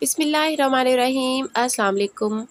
बिसमीम अस्सलाम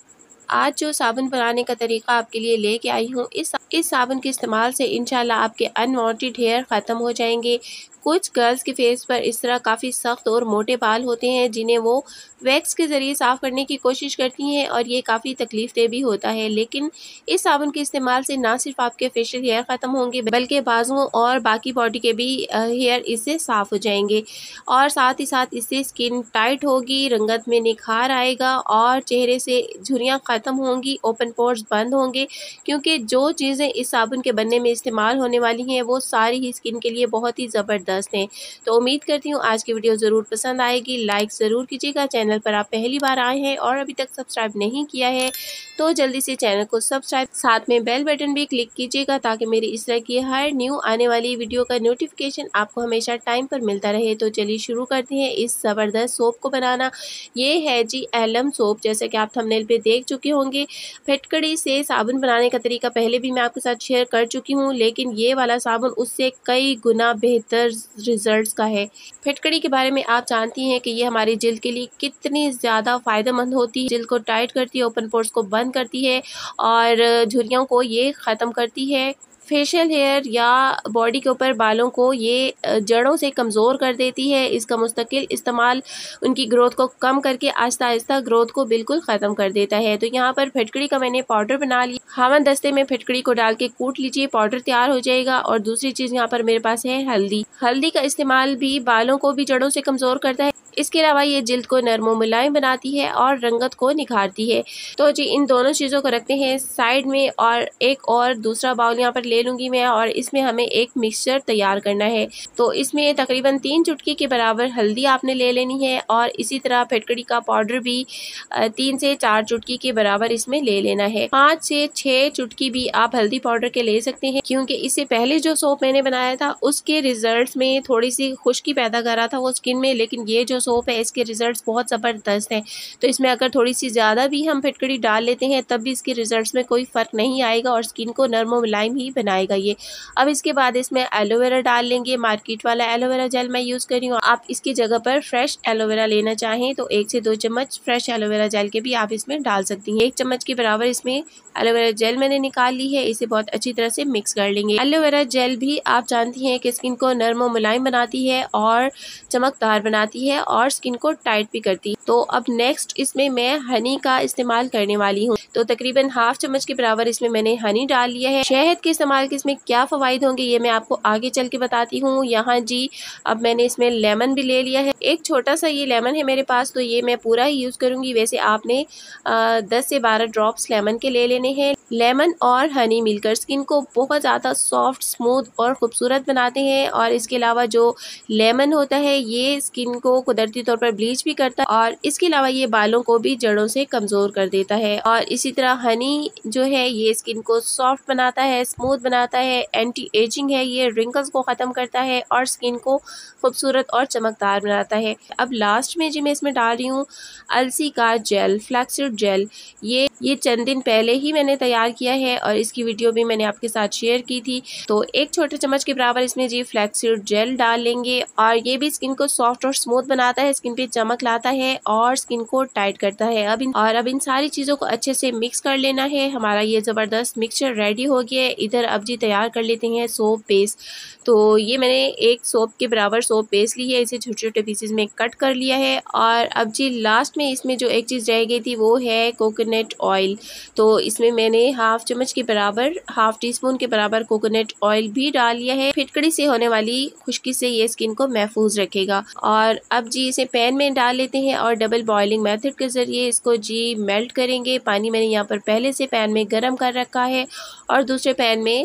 आज जो साबुन बनाने का तरीका आपके लिए लेके आई हूँ, इस इस साबुन के इस्तेमाल से इंशाल्लाह आपके अनवांटेड हेयर ख़त्म हो जाएँगे। कुछ गर्ल्स के फेस पर इस तरह काफ़ी सख्त और मोटे बाल होते हैं, जिन्हें वो वैक्स के ज़रिए साफ़ करने की कोशिश करती हैं और ये काफ़ी तकलीफ़ दे भी होता है। लेकिन इस साबुन के इस्तेमाल से ना सिर्फ़ आपके फेशियल हेयर ख़त्म होंगे, बल्कि बाजुओं और बाकी बॉडी के भी हेयर इससे साफ़ हो जाएँगे। और साथ ही साथ इससे स्किन टाइट होगी, रंगत में निखार आएगा और चेहरे से झुरियाँ ख़त्म होंगी, ओपन पोर्स बंद होंगे, क्योंकि जो चीज़ें इस साबुन के बनने में इस्तेमाल होने वाली हैं, वो सारी ही स्किन के लिए बहुत ही ज़बरदस्त ज़बरदस्त हैं। तो उम्मीद करती हूँ आज की वीडियो ज़रूर पसंद आएगी। लाइक ज़रूर कीजिएगा। चैनल पर आप पहली बार आए हैं और अभी तक सब्सक्राइब नहीं किया है तो जल्दी से चैनल को सब्सक्राइब साथ में बेल बटन भी क्लिक कीजिएगा ताकि मेरी इस तरह की हर न्यू आने वाली वीडियो का नोटिफिकेशन आपको हमेशा टाइम पर मिलता रहे। तो चलिए शुरू करते हैं इस ज़बरदस्त सोप को बनाना। ये है जी एलम सोप जैसे कि आप थंबनेल पे देख चुके होंगे। फिटकड़ी से साबुन बनाने का तरीका पहले भी मैं आपके साथ शेयर कर चुकी हूँ, लेकिन ये वाला साबुन उससे कई गुना बेहतर रिजल्ट्स का है। फिटकड़ी के बारे में आप जानती हैं कि ये हमारी जिल्द के लिए कितनी ज़्यादा फ़ायदेमंद होती है। जिल्द को टाइट करती है, ओपन पोर्स को बंद करती है और झुरियों को ये ख़त्म करती है। फेशियल हेयर या बॉडी के ऊपर बालों को ये जड़ों से कमज़ोर कर देती है। इसका मुस्तकिल इस्तेमाल उनकी ग्रोथ को कम करके आहिस्ता आहिस्ता ग्रोथ को बिल्कुल ख़त्म कर देता है। तो यहाँ पर फिटकड़ी का मैंने पाउडर बना लिया। हावन दस्ते में फिटकड़ी को डाल के कूट लीजिए, पाउडर तैयार हो जाएगा। और दूसरी चीज़ यहाँ पर मेरे पास है, हल्दी। हल्दी का इस्तेमाल भी बालों को भी जड़ों से कमज़ोर करता है। इसके अलावा ये जिल्द को नरम मुलायम बनाती है और रंगत को निखारती है। तो जी, इन दोनों चीज़ों को रखते हैं साइड में और एक और दूसरा बाउल यहाँ पर लूँगी मैं और इसमें हमें एक मिक्सचर तैयार करना है। तो इसमें तकरीबन तीन चुटकी के बराबर हल्दी आपने ले लेनी है और इसी तरह फिटकड़ी का पाउडर भी तीन से चार चुटकी के बराबर इसमें ले लेना है। पाँच से छः चुटकी भी आप हल्दी पाउडर के ले सकते हैं, क्योंकि इससे पहले जो सोप मैंने बनाया था, उसके रिज़ल्ट में थोड़ी सी खुश्की पैदा कर रहा था वो स्किन में, लेकिन ये जो सोप है, इसके रिज़ल्ट बहुत ज़बरदस्त हैं। तो इसमें अगर थोड़ी सी ज़्यादा भी हम फिटकड़ी डाल लेते हैं, तब भी इसके रिज़ल्ट में कोई फ़र्क नहीं आएगा और स्किन को नरम मुलायम ही बनाएगा ये। अब इसके बाद इसमें एलोवेरा डाल लेंगे। मार्केट वाला एलोवेरा जेल मैं यूज़ कर रही हूँ। आप इसकी जगह पर फ्रेश एलोवेरा लेना चाहें तो एक से दो चम्मच फ्रेश एलोवेरा जेल के भी आप इसमें डाल सकती हैं। एक चम्मच के बराबर इसमें एलोवेरा जेल मैंने निकाल ली है। इसे बहुत अच्छी तरह से मिक्स कर लेंगे। एलोवेरा जेल भी आप जानती हैं कि स्किन को नरम और मुलायम बनाती है और चमकदार बनाती है और स्किन को टाइट भी करती है। तो अब नेक्स्ट इसमें मैं हनी का इस्तेमाल करने वाली हूँ। तो तकरीबन हाफ़ चम्मच के बराबर इसमें मैंने हनी डाल लिया है। शहद के इस्तेमाल के, इसमें क्या फ़वाद होंगे, ये मैं आपको आगे चल के बताती हूँ। यहाँ जी, अब मैंने इसमें लेमन भी ले लिया है। एक छोटा सा ये लेमन है मेरे पास तो ये मैं पूरा ही यूज़ करूँगी। वैसे आपने दस से बारह ड्रॉप्स लेमन के ले लेने हैं। लेमन और हनी मिलकर स्किन को बहुत ज़्यादा सॉफ्ट, स्मूथ और ख़ूबसूरत बनाते हैं और इसके अलावा जो लेमन होता है, ये स्किन को कुदरती तौर पर ब्लीच भी करता है और इसके अलावा ये बालों को भी जड़ों से कमज़ोर कर देता है और इसी तरह हनी जो है, ये स्किन को सॉफ्ट बनाता है, स्मूथ बनाता है एंटी एजिंग है, ये रिंकल्स को ख़त्म करता है और स्किन को खूबसूरत और चमकदार बनाता है। अब लास्ट में जी मैं इसमें डाल रही हूँ अलसी का जेल फ्लैक्सिड जेल ये ये चंद दिन पहले ही मैंने तैयार किया है और इसकी वीडियो भी मैंने आपके साथ शेयर की थी। तो एक छोटे चम्मच के बराबर इसमें जी फ्लैक्सीड जेल डाल लेंगे और ये भी स्किन को सॉफ्ट और स्मूथ बनाता है स्किन पे चमक लाता है और स्किन को टाइट करता है। अब और अब इन सारी चीज़ों को अच्छे से मिक्स कर लेना है। हमारा ये ज़बरदस्त मिक्सचर रेडी हो गया है। इधर अब जी तैयार कर लेते हैं सोप पेस्ट तो ये मैंने एक सोप के बराबर सोप पेस्ट ली है, इसे छोटे छोटे पीसेज में कट कर लिया है और अब जी लास्ट में इसमें जो एक चीज़ रह गई थी वो है कोकोनट ऑयल तो इसमें मैंने हाफ़ चम्मच के बराबर हाफ़ टी स्पून के बराबर कोकोनट ऑयल भी डाल लिया है। फिटकड़ी से होने वाली, खुश्की से ये स्किन को महफूज रखेगा। और अब जी इसे पैन में डाल लेते हैं और डबल बॉइलिंग मेथड के ज़रिए इसको जी मेल्ट करेंगे। पानी मैंने यहाँ पर पहले से पैन में गर्म कर रखा है और दूसरे पैन में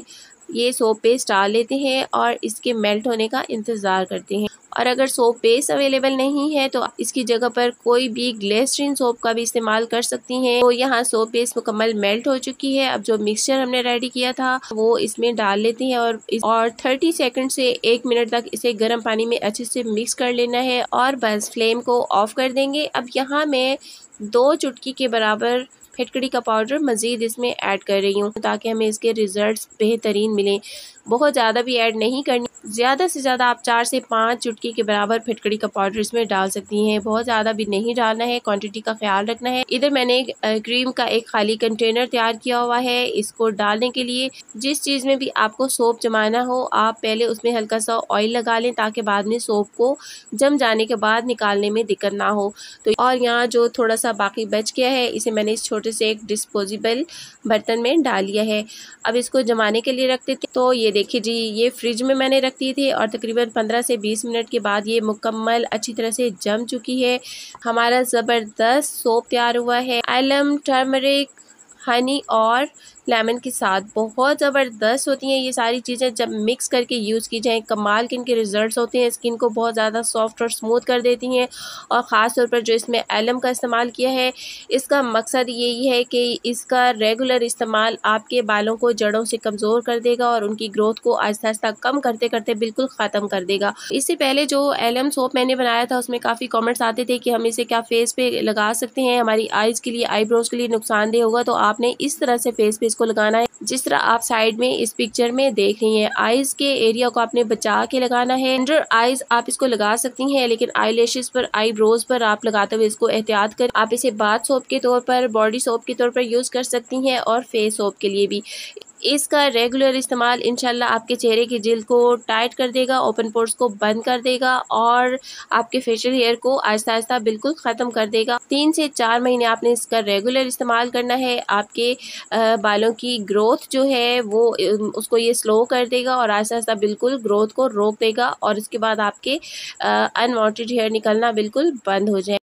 ये सोप पेस्ट डाल लेते हैं और इसके मेल्ट होने का इंतज़ार करते हैं। और अगर सोप पेस्ट अवेलेबल नहीं है तो इसकी जगह पर कोई भी ग्लेसरीन सोप का भी इस्तेमाल कर सकती हैं। तो यहाँ सोप पेस्ट मुकम्मल मेल्ट हो चुकी है। अब जो मिक्सचर हमने रेडी किया था, वो इसमें डाल लेते हैं और और थर्टी सेकंड से एक मिनट तक इसे गर्म पानी में अच्छे से मिक्स कर लेना है और बस फ्लेम को ऑफ़ कर देंगे। अब यहाँ मैं दो चुटकी के बराबर फिटकड़ी का पाउडर मज़ीद इसमें ऐड कर रही हूँ ताकि हमें इसके रिज़ल्ट बेहतरीन मिलें। बहुत ज़्यादा भी ऐड नहीं करनी। ज़्यादा से ज़्यादा आप चार से पाँच चुटकी के बराबर फिटकड़ी का पाउडर इसमें डाल सकती हैं। बहुत ज़्यादा भी नहीं डालना है क्वांटिटी का ख्याल रखना है। इधर मैंने क्रीम का एक खाली कंटेनर तैयार किया हुआ है, इसको डालने के लिए। जिस चीज़ में भी आपको सोप जमाना हो, आप पहले उसमें हल्का सा ऑयल लगा लें ताकि बाद में सोप को जम जाने के बाद निकालने में दिक्कत ना हो। तो और यहाँ जो थोड़ा सा बाकी बच गया है, इसे मैंने इस छोटे से एक डिस्पोजेबल बर्तन में डाल लिया है। अब इसको जमाने के लिए रखते थे तो ये देखिए जी, ये फ्रिज में मैंने रख दी थी और तकरीबन पंद्रह से बीस मिनट के बाद ये मुकम्मल अच्छी तरह से जम चुकी है। हमारा ज़बरदस्त सोप तैयार हुआ है। एलम टर्मरिक, हनी और लेमन के साथ बहुत ज़बरदस्त होती हैं ये सारी चीज़ें। जब मिक्स करके यूज़ की जाएँ, कमाल के इनके रिज़ल्ट होते हैं। स्किन को बहुत ज़्यादा सॉफ्ट और स्मूथ कर देती हैं और ख़ास तौर पर जो इसमें एलम का इस्तेमाल किया है, इसका मकसद यही है कि इसका रेगुलर इस्तेमाल आपके बालों को जड़ों से कमज़ोर कर देगा और उनकी ग्रोथ को आहिस्ता आहिस्ता कम करते करते बिल्कुल ख़त्म कर देगा। इससे पहले जो एलम सोप मैंने बनाया था, उसमें काफ़ी कॉमेंट्स आते थे कि हम इसे क्या फेस पे लगा सकते हैं। हमारी आइज़ के लिए आईब्रोज़ के लिए नुकसानदेह होगा तो आपने इस तरह से फेस पे इसको लगाना है। जिस तरह आप साइड में इस पिक्चर में देख रही हैं, आईज के एरिया को आपने बचा के लगाना है। अंडर आईज आप इसको लगा सकती हैं, लेकिन आई पर आई पर आप लगाते हुए इसको एहतियात कर। आप इसे बाथ सोप के तौर पर, बॉडी सोप के तौर पर यूज़ कर सकती हैं और फेस सोप के लिए भी। इसका रेगुलर इस्तेमाल इनशाला आपके चेहरे की जिल्द को टाइट कर देगा ओपन पोर्स को बंद कर देगा और आपके फेशियल हेयर को आहिस्ता आहिस्ता बिल्कुल ख़त्म कर देगा। तीन से चार महीने आपने इसका रेगुलर इस्तेमाल करना है। आपके बालों की ग्रोथ जो है वो उसको ये स्लो कर देगा और आहिस्ता आहिस्ता बिल्कुल ग्रोथ को रोक देगा और इसके बाद आपके अनवांटेड हेयर निकलना बिल्कुल बंद हो जाए।